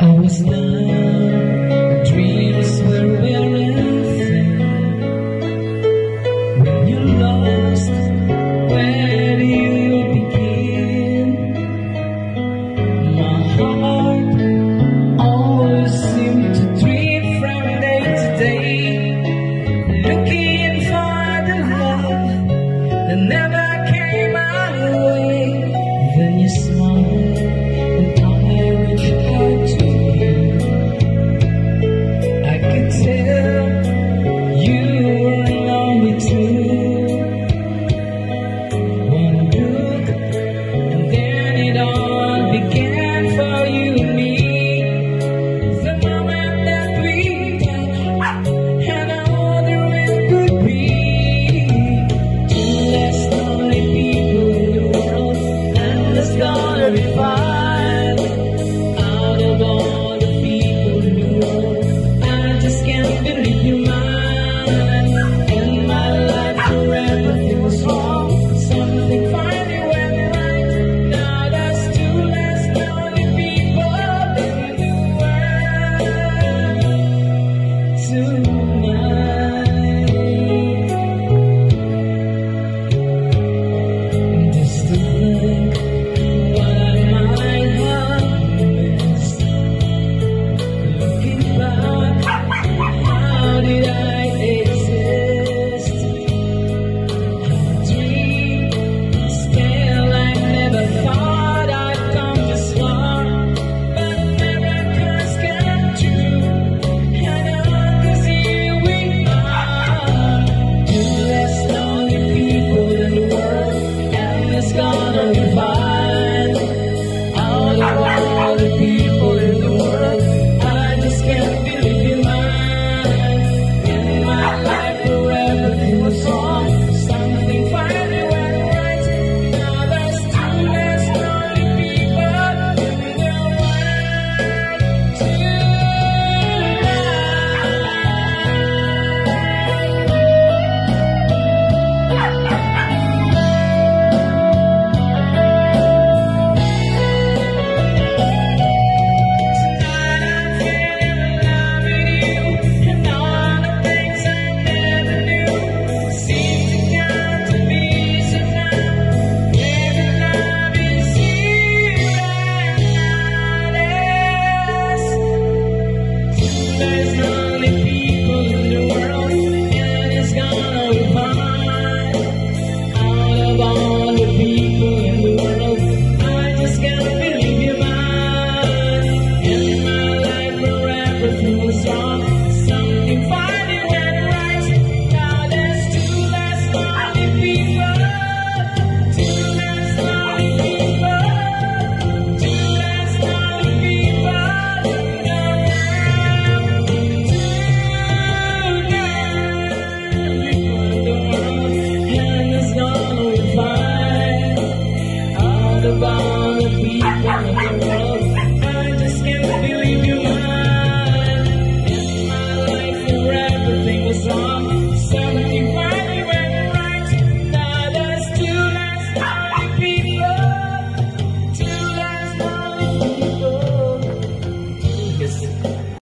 I was young, that never